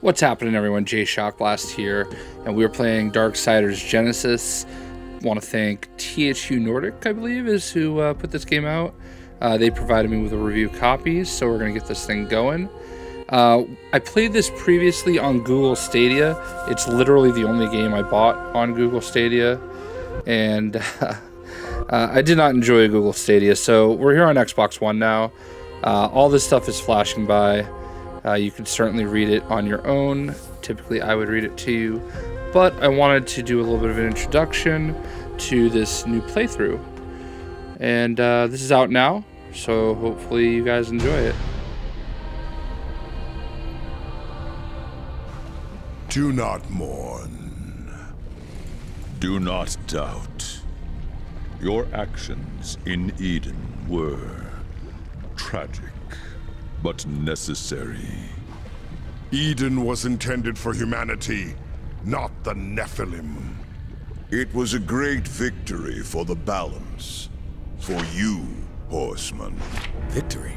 What's happening, everyone? Jay Shockblast here, and we're playing Darksiders Genesis. Want to thank THQ Nordic, I believe, is who uh, put this game out. Uh, they provided me with a review copy, so we're going to get this thing going. Uh, I played this previously on Google Stadia. It's literally the only game I bought on Google Stadia, and uh, I did not enjoy Google Stadia. So we're here on Xbox One now. Uh, all this stuff is flashing by. Uh, you can certainly read it on your own. Typically, I would read it to you, but I wanted to do a little bit of an introduction to this new playthrough. And uh, this is out now, so hopefully you guys enjoy it. Do not mourn. Do not doubt. Your actions in Eden were tragic, but necessary. Eden was intended for humanity, not the Nephilim. It was a great victory for the balance. For you, horseman. Victory?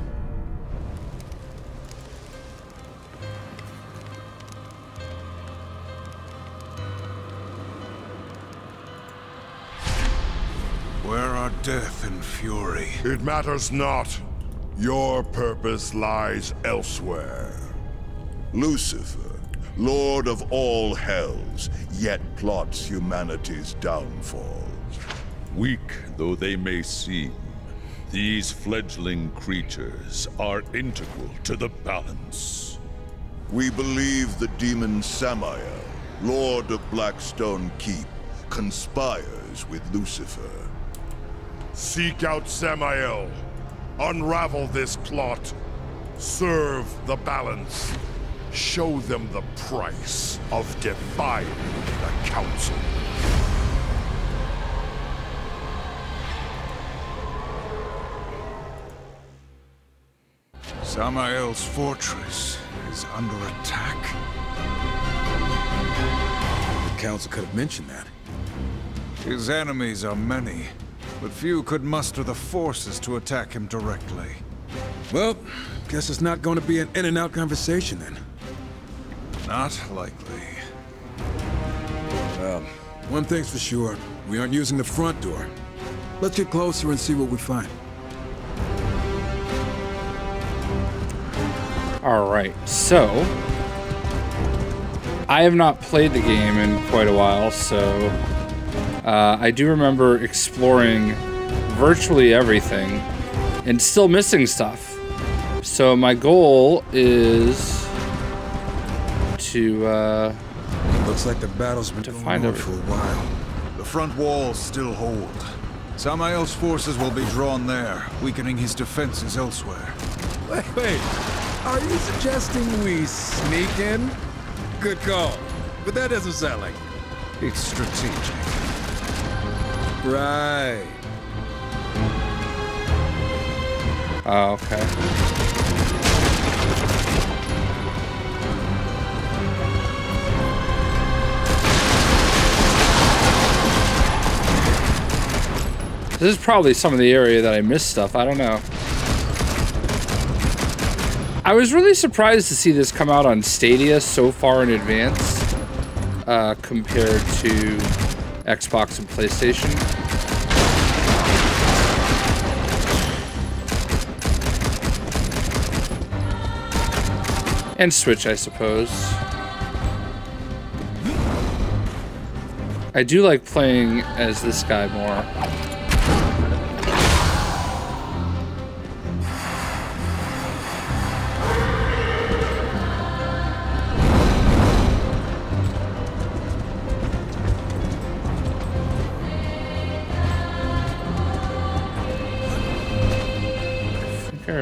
Where are death and fury? It matters not. Your purpose lies elsewhere. Lucifer, lord of all hells, yet plots humanity's downfall. Weak though they may seem, these fledgling creatures are integral to the balance. We believe the demon Samael, lord of Blackstone Keep, conspires with Lucifer. Seek out Samael. Unravel this plot. Serve the balance. Show them the price of defying the Council. Samael's fortress is under attack. The council could have mentioned that. His enemies are many, but few could muster the forces to attack him directly. Well, guess it's not going to be an in-and-out conversation then. Not likely. Well, one thing's for sure. We aren't using the front door. Let's get closer and see what we find. Alright, so... I have not played the game in quite a while, so... Uh, I do remember exploring virtually everything and still missing stuff. So my goal is to, uh, Looks like the battle's been To going find on for a everything. while. The front walls still hold. Samael's forces will be drawn there, weakening his defenses elsewhere. Wait, wait. Are you suggesting we sneak in? Good call. But that doesn't sound like... It's strategic. Right. oh, okay. This is probably some of the area that I missed stuff. I don't know. I was really surprised to see this come out on Stadia so far in advance uh, compared to Xbox and PlayStation. And Switch, I suppose. I do like playing as this guy more.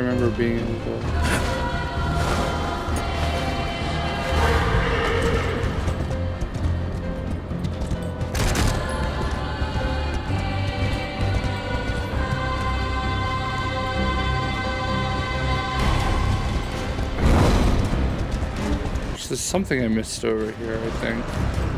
Remember being able to. There's something I missed over here, I think.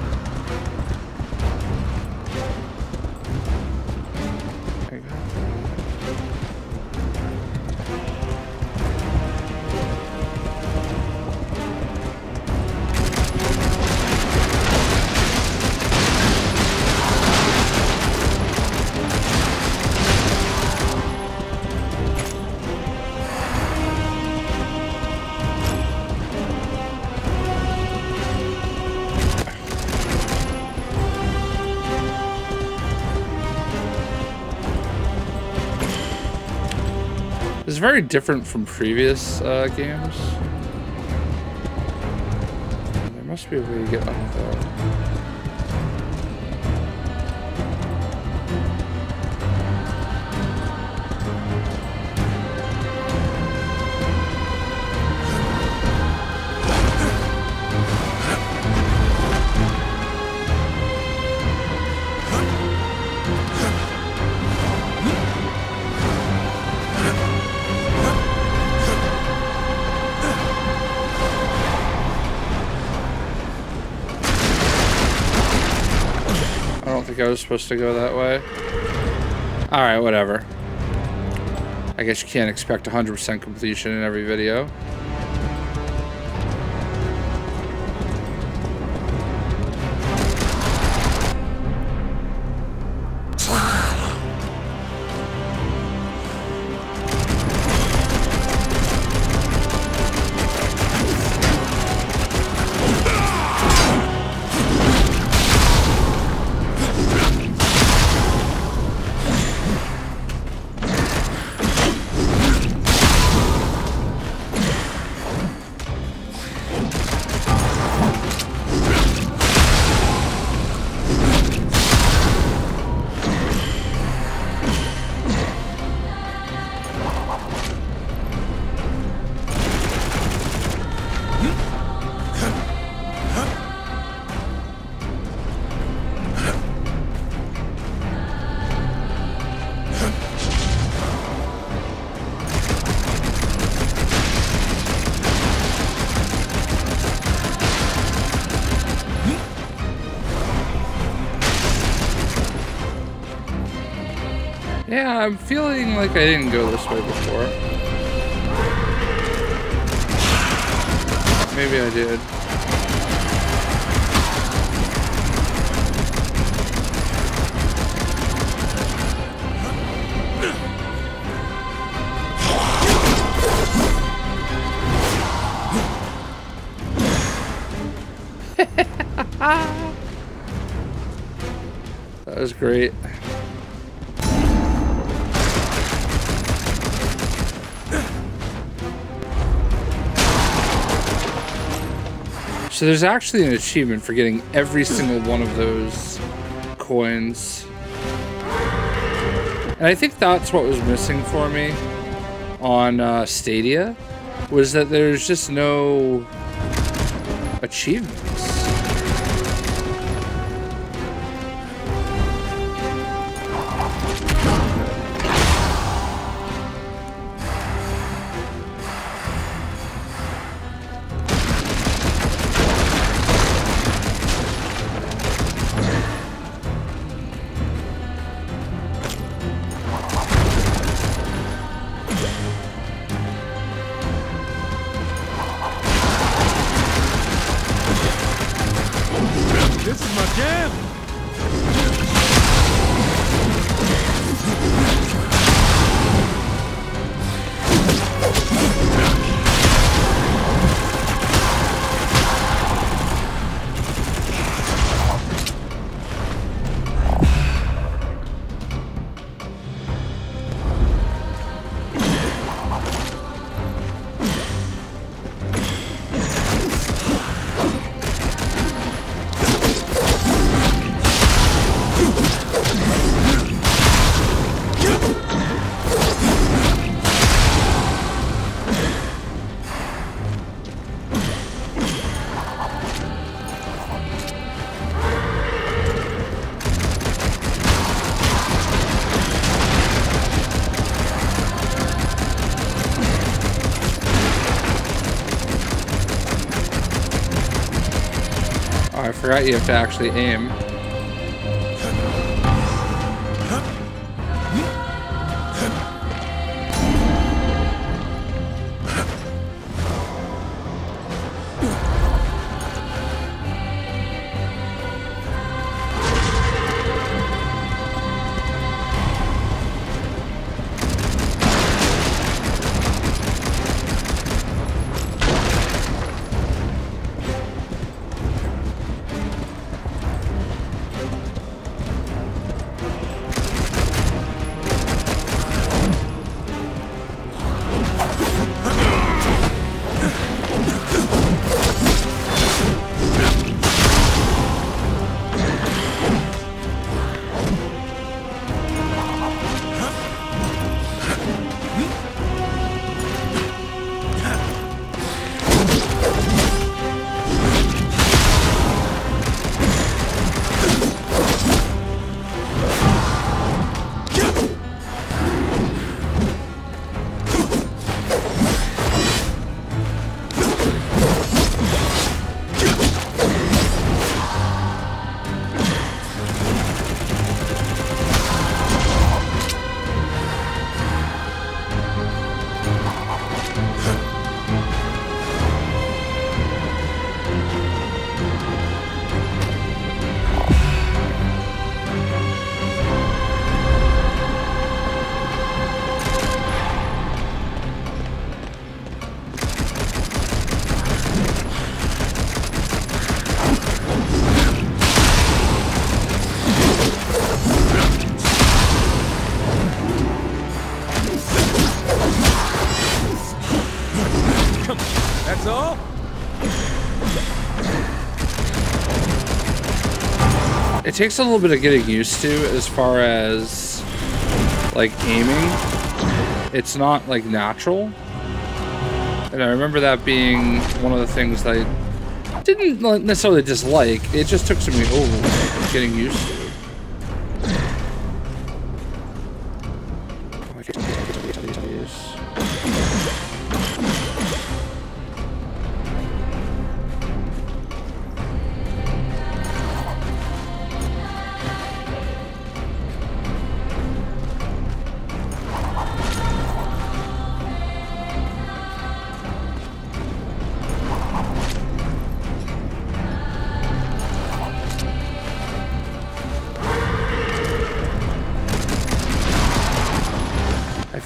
Very different from previous uh, games. There must be a way to get up there. Was supposed to go that way. Alright, whatever. I guess you can't expect 100% completion in every video. I'm feeling like I didn't go this way before. Maybe I did. that was great. So there's actually an achievement for getting every single one of those coins. And I think that's what was missing for me on uh, Stadia, was that there's just no achievements. You have to actually aim. It takes a little bit of getting used to as far as like aiming. It's not like natural. And I remember that being one of the things that I didn't necessarily dislike. It just took some oh, getting used to.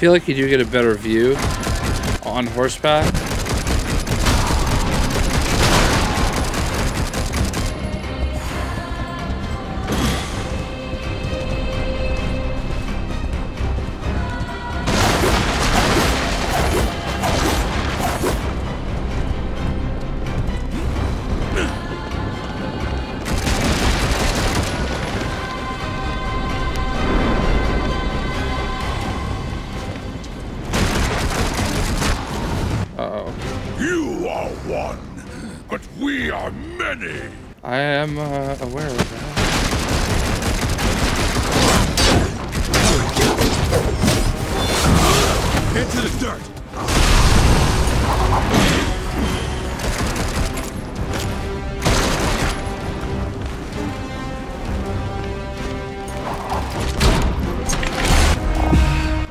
Feel like you do get a better view on horseback. Uh, to the dirt!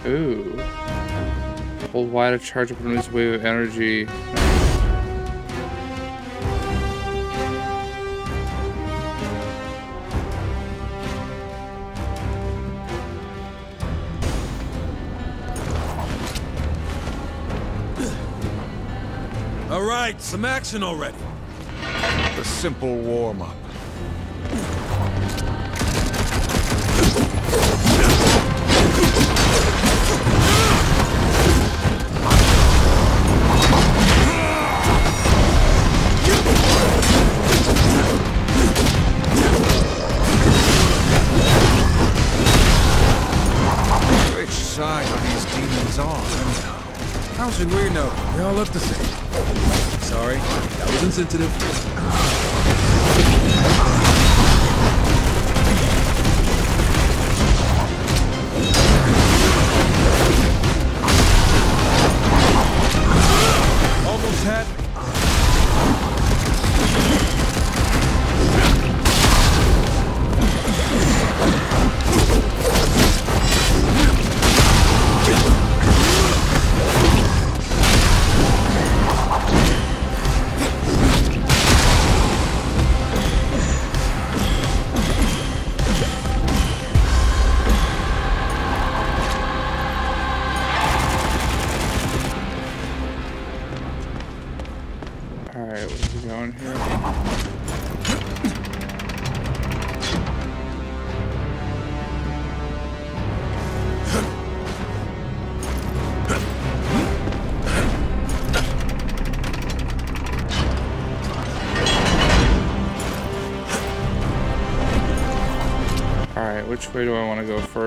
Ooh. Hold Y to charge up his wave of energy. Right, some action already. A simple warm-up. should we know? They all look the same. Sorry, that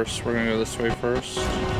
first? We're to go this way first.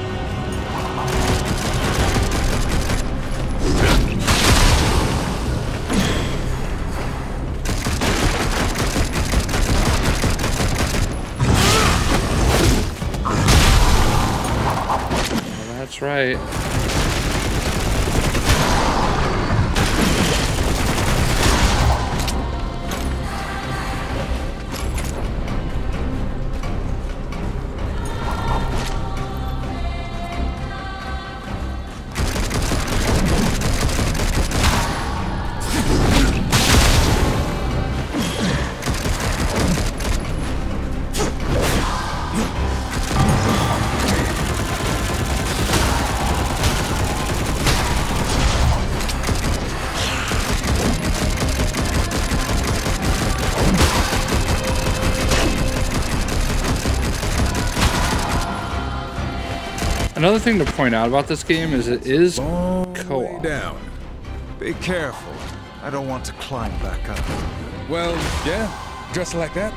Another thing to point out about this game is it is co-op. Down. Be careful. I don't want to climb back up. Well, yeah, dressed like that.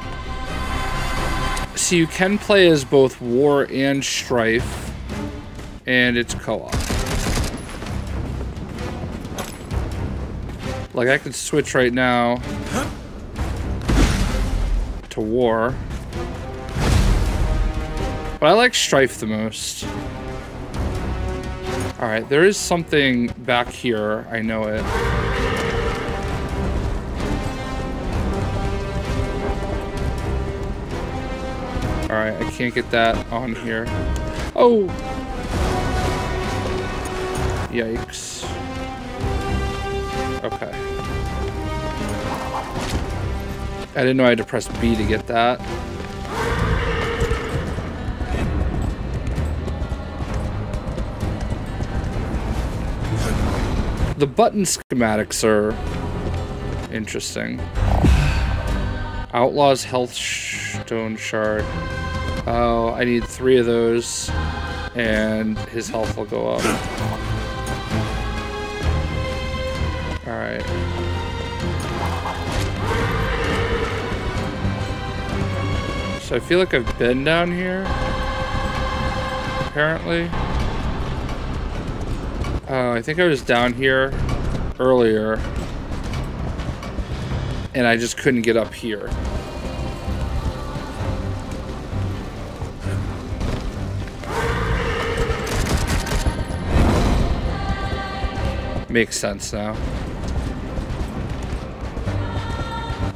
So you can play as both War and Strife, and it's co-op. Like I could switch right now to War. But I like Strife the most. Alright, there is something back here. I know it. Alright, I can't get that on here. Oh! Yikes. Okay. I didn't know I had to press B to get that. The button schematics are interesting. Outlaw's health stone shard. Oh, I need three of those, and his health will go up. Alright. So I feel like I've been down here. Apparently. Oh, I think I was down here earlier. And I just couldn't get up here. Makes sense now.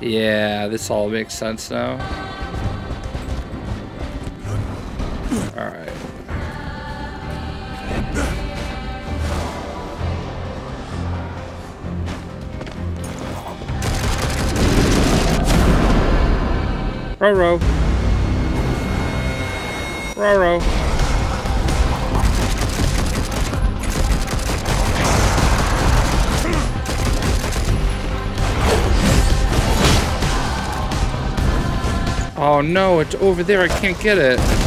Yeah, this all makes sense now. Alright. Roro. Roro. Oh no, it's over there. I can't get it.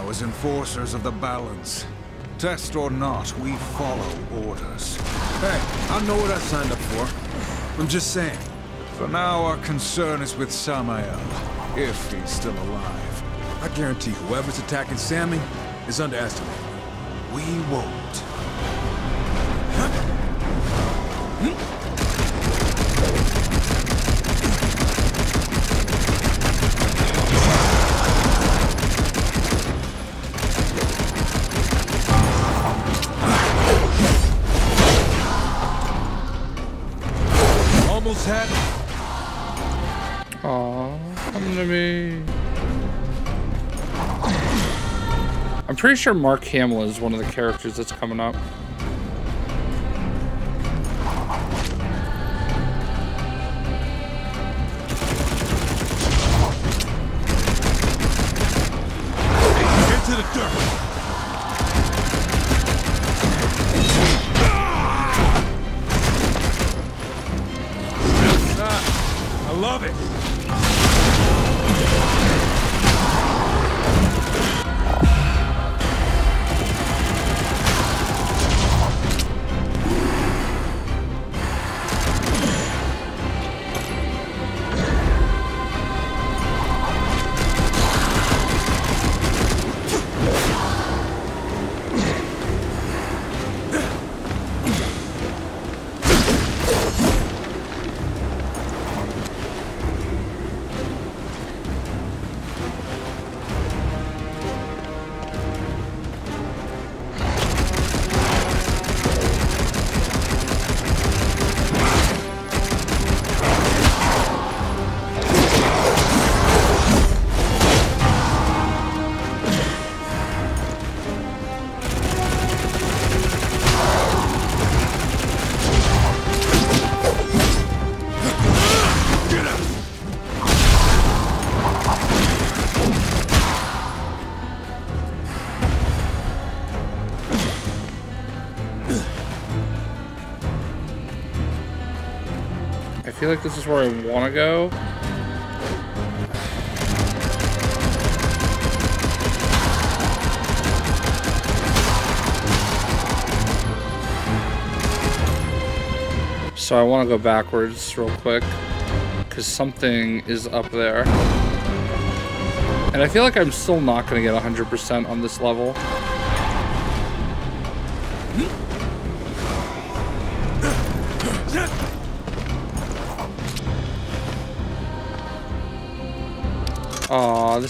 Now as enforcers of the balance. Test or not, we follow orders. Hey, I know what I signed up for. I'm just saying. For now, our concern is with Samael, if he's still alive. I guarantee whoever's attacking Sammy is underestimated. We won't. Almost hmm? Pretty sure Mark Hamill is one of the characters that's coming up. Feel like this is where I want to go. So I want to go backwards real quick because something is up there. And I feel like I'm still not going to get 100% on this level.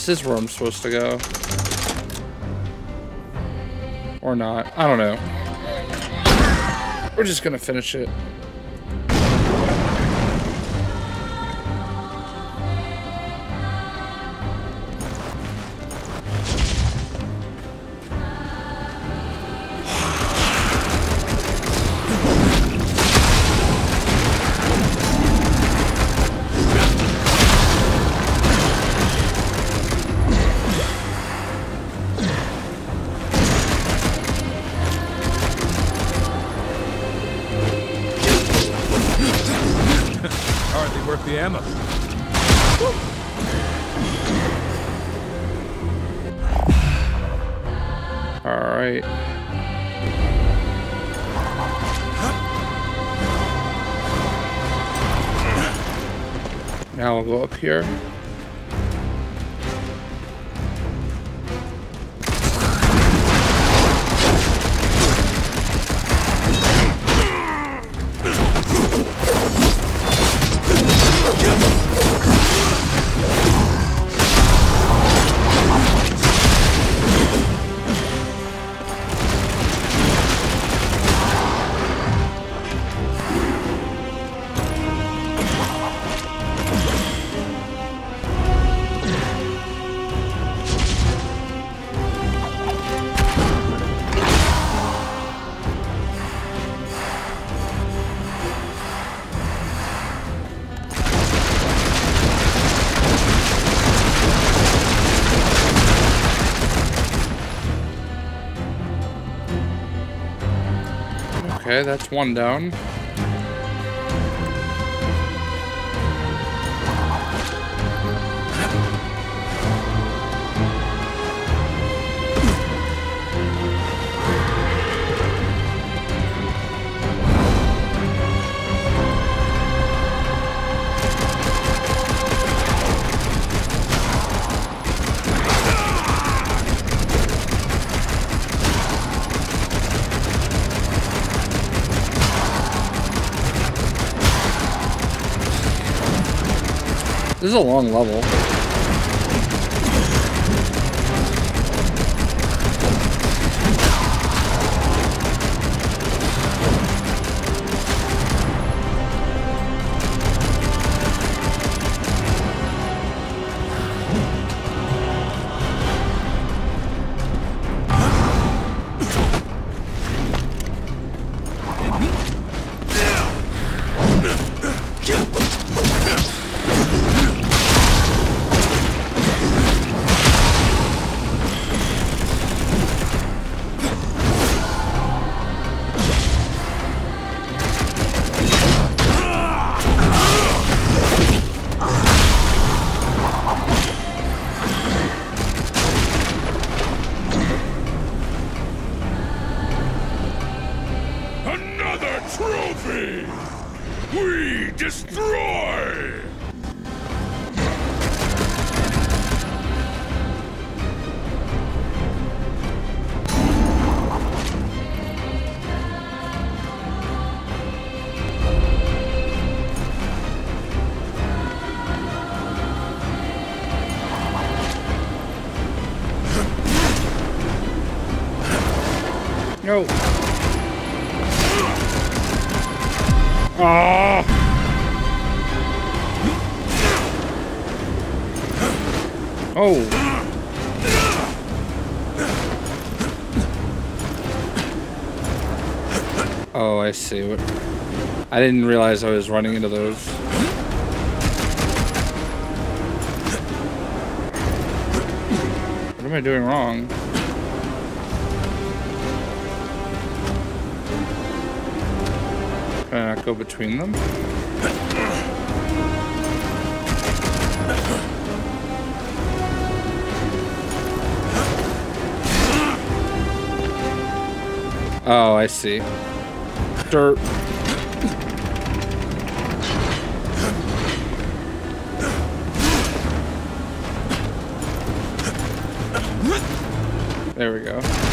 This is where I'm supposed to go. Or not. I don't know. We're just gonna finish it. Right. Now I'll go up here. That's one down. A long level. I didn't realize I was running into those. What am I doing wrong? Can I not go between them? Oh, I see. Dirt. There we go.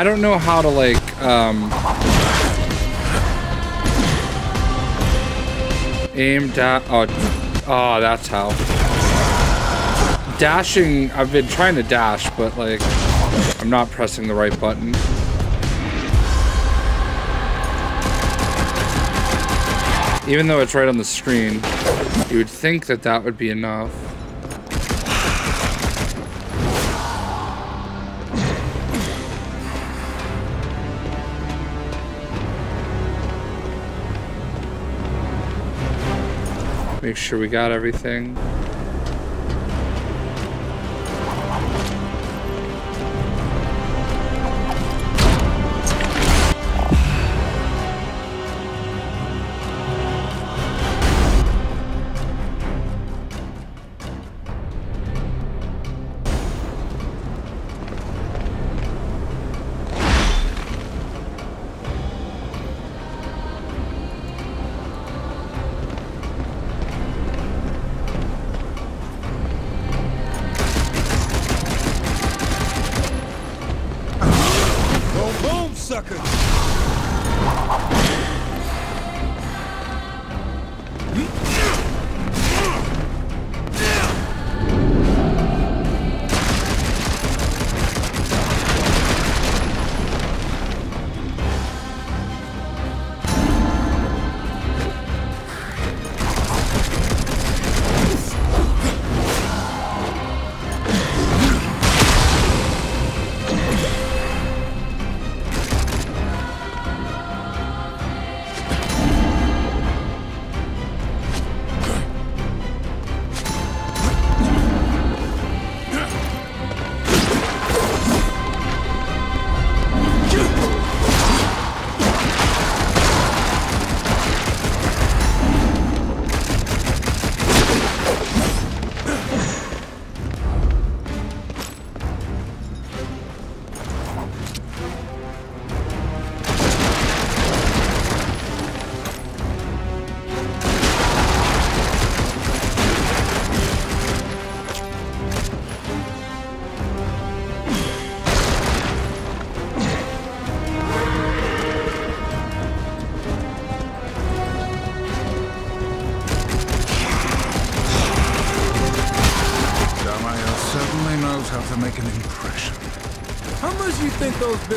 I don't know how to, like, um... Aim, da- oh, oh, that's how. Dashing, I've been trying to dash, but, like, I'm not pressing the right button. Even though it's right on the screen, you would think that that would be enough. Make sure we got everything.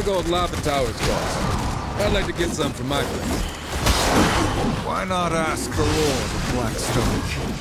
Big old lava towers cost? I'd like to get some for my place. Why not ask the Lord of Blackstone?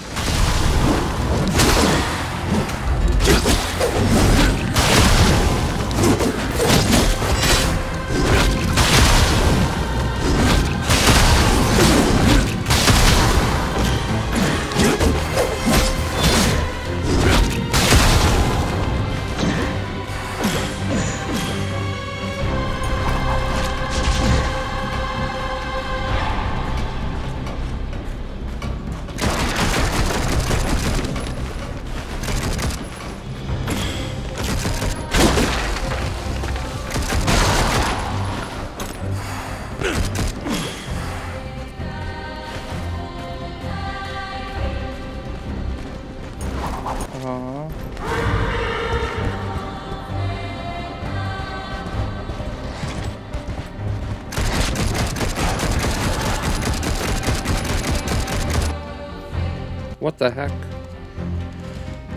The heck?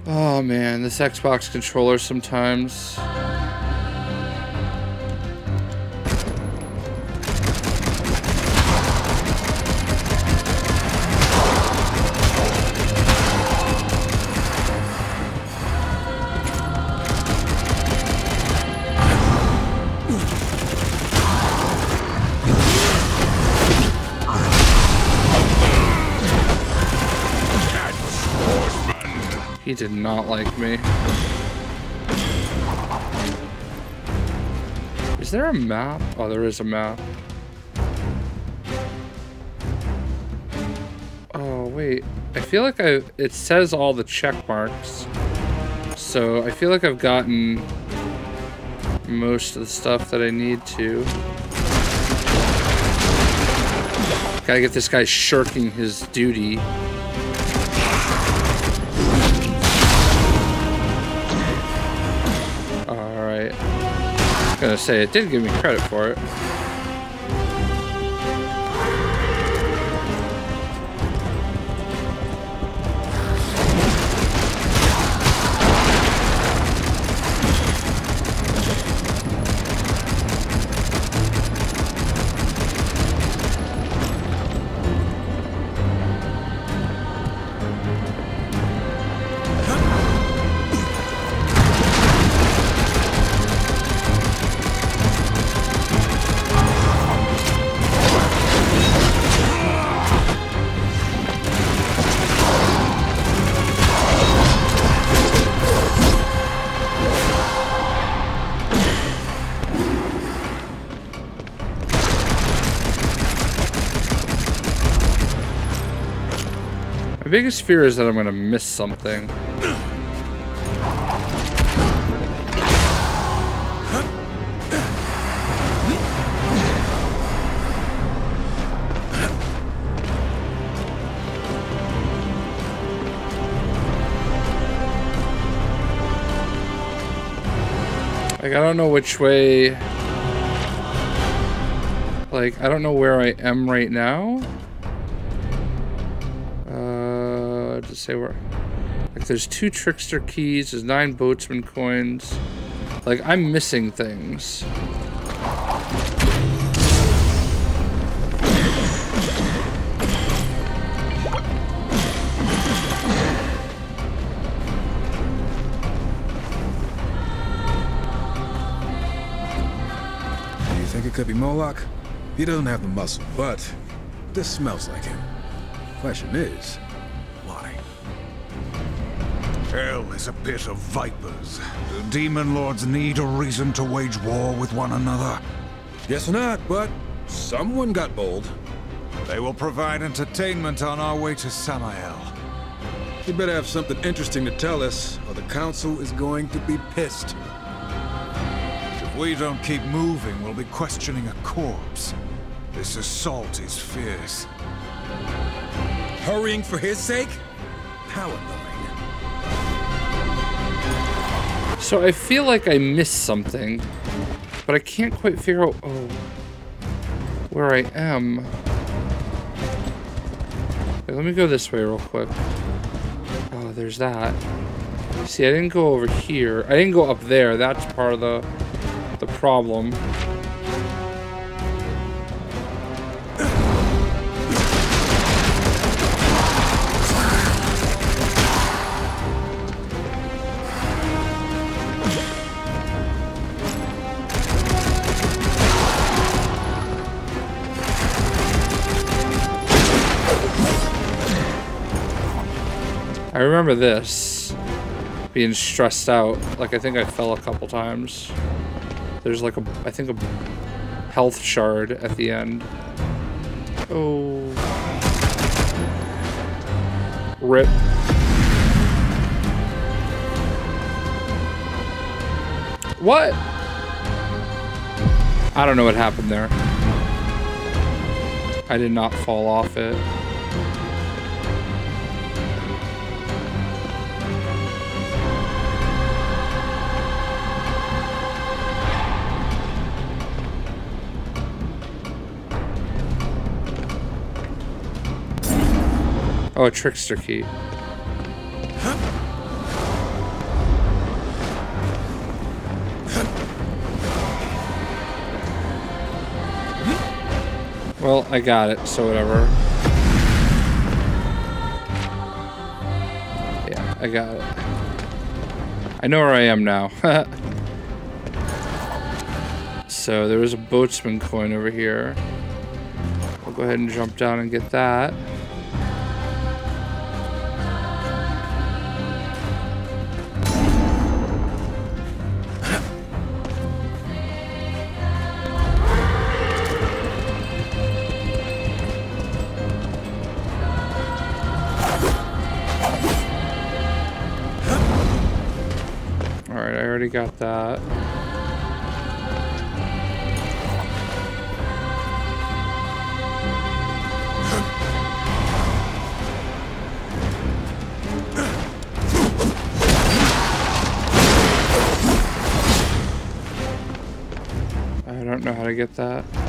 Oh man, this Xbox controller sometimes. Did not like me. Is there a map? Oh, there is a map. Oh, wait. I feel like I... It says all the check marks. So, I feel like I've gotten most of the stuff that I need to. Gotta get this guy shirking his duty. Gonna say, it did give me credit for it. Biggest fear is that I'm gonna miss something. Like, I don't know which way... Like, I don't know where I am right now. Say where... Like, there's two Trickster keys, there's nine Boatsman coins. Like, I'm missing things. You think it could be Moloch? He doesn't have the muscle, but this smells like him. Question is? Hell is a pit of vipers. Do demon lords need a reason to wage war with one another? Guess not, but someone got bold. They will provide entertainment on our way to Samael. You better have something interesting to tell us, or the council is going to be pissed. If we don't keep moving, we'll be questioning a corpse. This assault is fierce. Hurrying for his sake? How So I feel like I missed something, but I can't quite figure out oh, where I am. Wait, let me go this way real quick. Oh, there's that. See, I didn't go over here. I didn't go up there. That's part of the the problem. I remember this being stressed out. Like I think I fell a couple times. There's like a I think a health shard at the end. Oh. Rip. What? I don't know what happened there. I did not fall off it. Oh, a trickster key. Well, I got it, so whatever. Yeah, I got it. I know where I am now. so there was a boatsman coin over here. I'll go ahead and jump down and get that. Already got that. I don't know how to get that.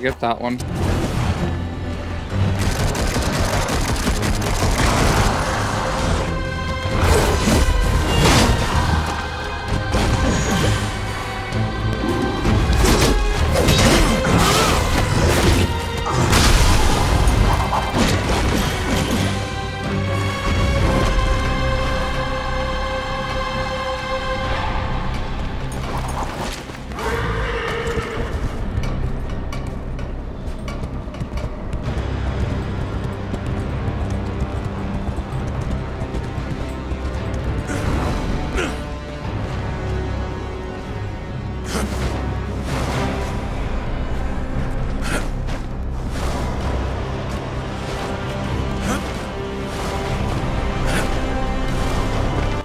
Get that one.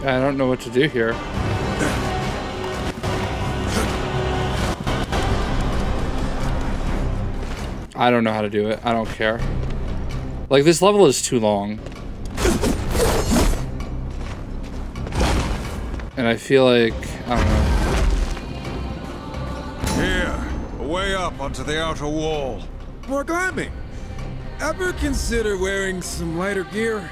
I don't know what to do here. I don't know how to do it. I don't care. Like, this level is too long. And I feel like, I don't know. Here, way up onto the outer wall. More climbing. Ever consider wearing some lighter gear?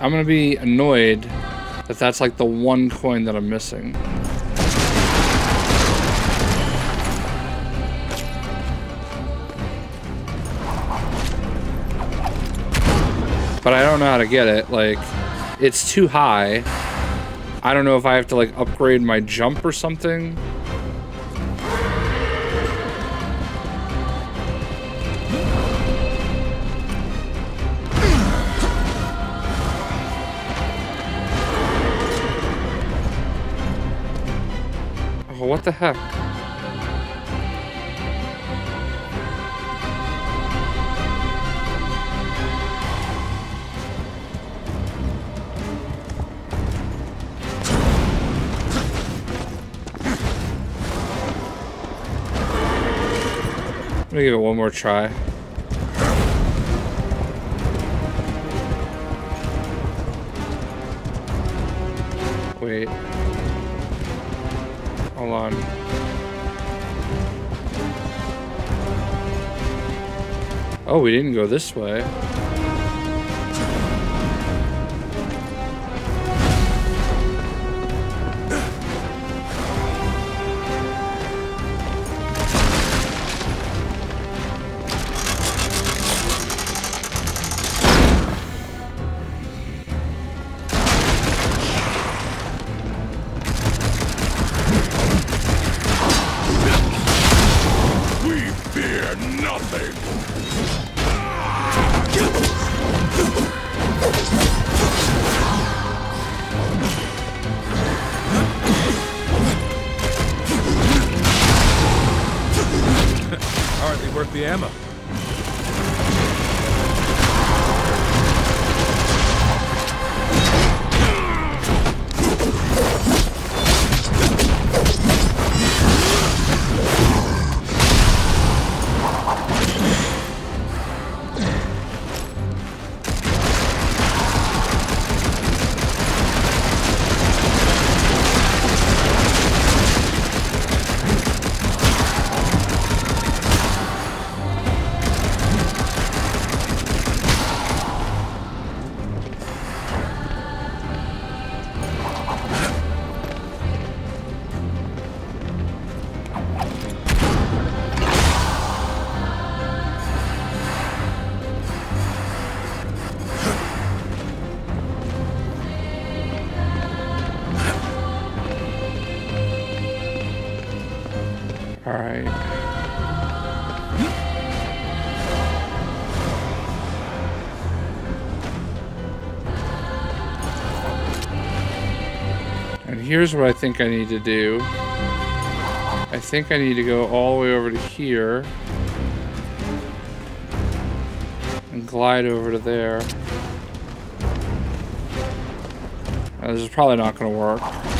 I'm gonna be annoyed that that's like the one coin that I'm missing. But I don't know how to get it. Like, it's too high. I don't know if I have to like upgrade my jump or something. The heck? I'm gonna give it one more try. Wait. Oh, we didn't go this way. Here's what I think I need to do. I think I need to go all the way over to here and glide over to there. This is probably not going to work.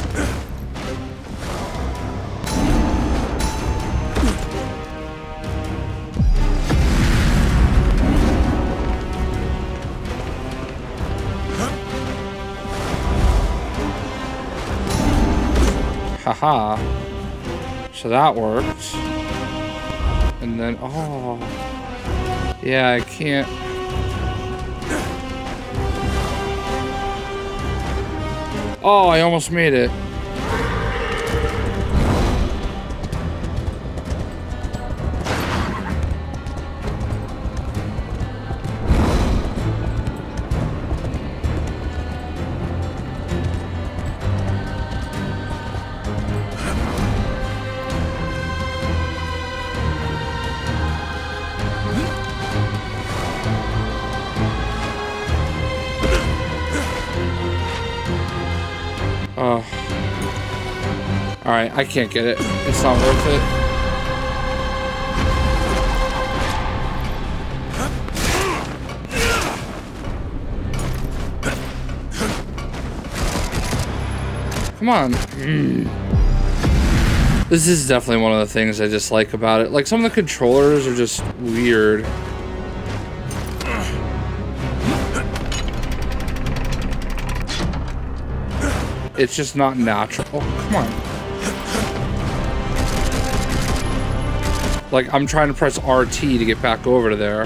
Haha. So that works. And then, oh. Yeah, I can't. Oh, I almost made it. I can't get it. It's not worth it. Come on. Mm. This is definitely one of the things I dislike about it. Like, some of the controllers are just weird. It's just not natural. Come on. Like, I'm trying to press RT to get back over to there.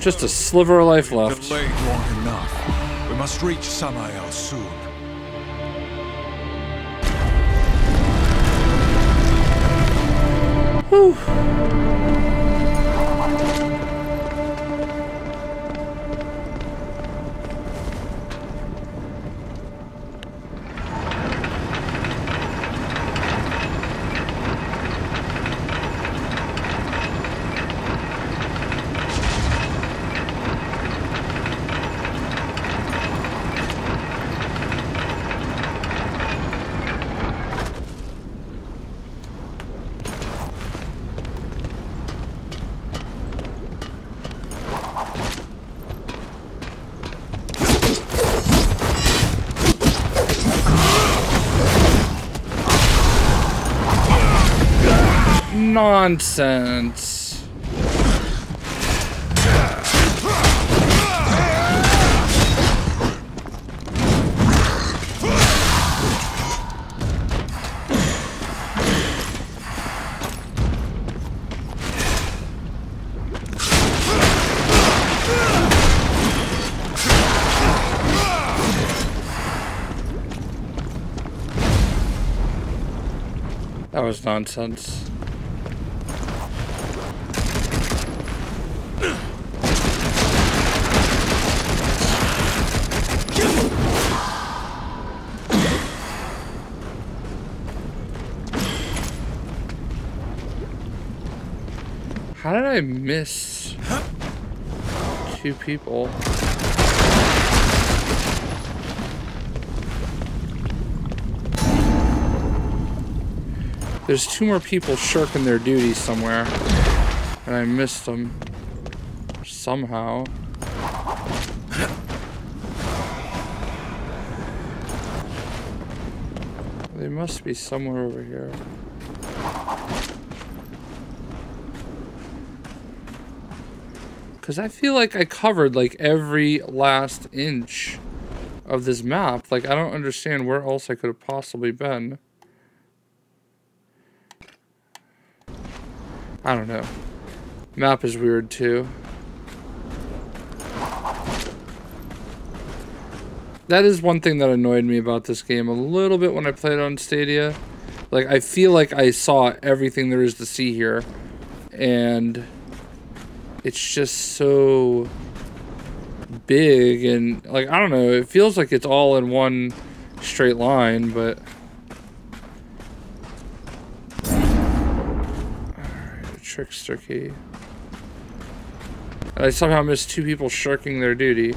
Just a sliver of life left. Delayed long enough. We must reach Samael soon. Nonsense. That was nonsense. How did I miss two people? There's two more people shirking their duties somewhere. And I missed them. Somehow. They must be somewhere over here. Because I feel like I covered like every last inch of this map. Like, I don't understand where else I could have possibly been. I don't know. Map is weird too. That is one thing that annoyed me about this game a little bit when I played on Stadia. Like, I feel like I saw everything there is to see here. And it's just so big and, like, I don't know. It feels like it's all in one straight line, but... trickster key. I somehow missed two people shirking their duty.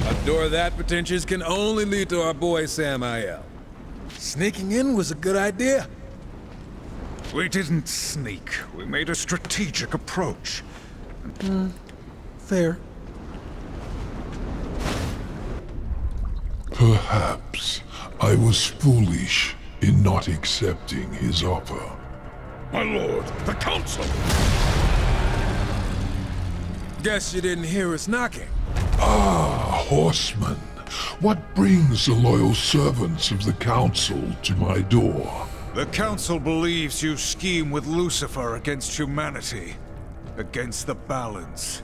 A door that pretentious can only lead to our boy Samael. Sneaking in was a good idea. We didn't sneak. We made a strategic approach. Fair. Perhaps I was foolish in not accepting his offer. My lord, the council! Guess you didn't hear us knocking. Ah, horseman. What brings the loyal servants of the council to my door? The Council believes you scheme with Lucifer against humanity. Against the balance.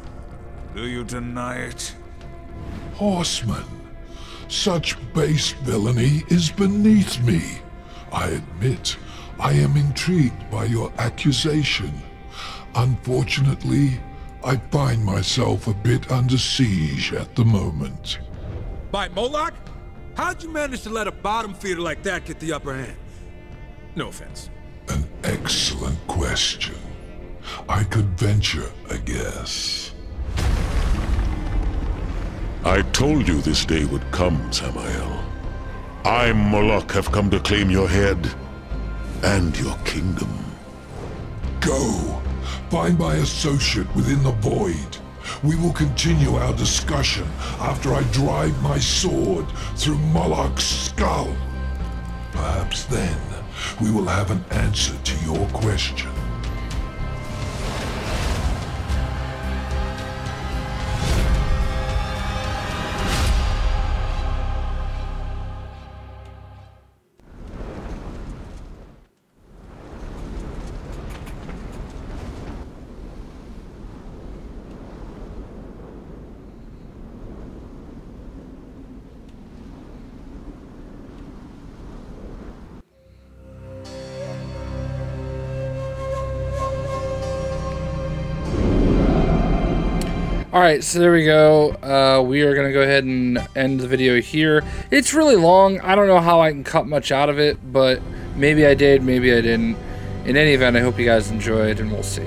Do you deny it? Horseman, such base villainy is beneath me. I admit, I am intrigued by your accusation. Unfortunately, I find myself a bit under siege at the moment. By Moloch? How'd you manage to let a bottom feeder like that get the upper hand? No offense. An excellent question. I could venture a guess. I told you this day would come, Samael. I, Moloch, have come to claim your head and your kingdom. Go! Find my associate within the void. We will continue our discussion after I drive my sword through Moloch's skull. Perhaps then we will have an answer to your question. All right, so there we go. Uh, we are going to go ahead and end the video here. It's really long. I don't know how I can cut much out of it, but maybe I did, maybe I didn't. In any event, I hope you guys enjoyed, and we'll see.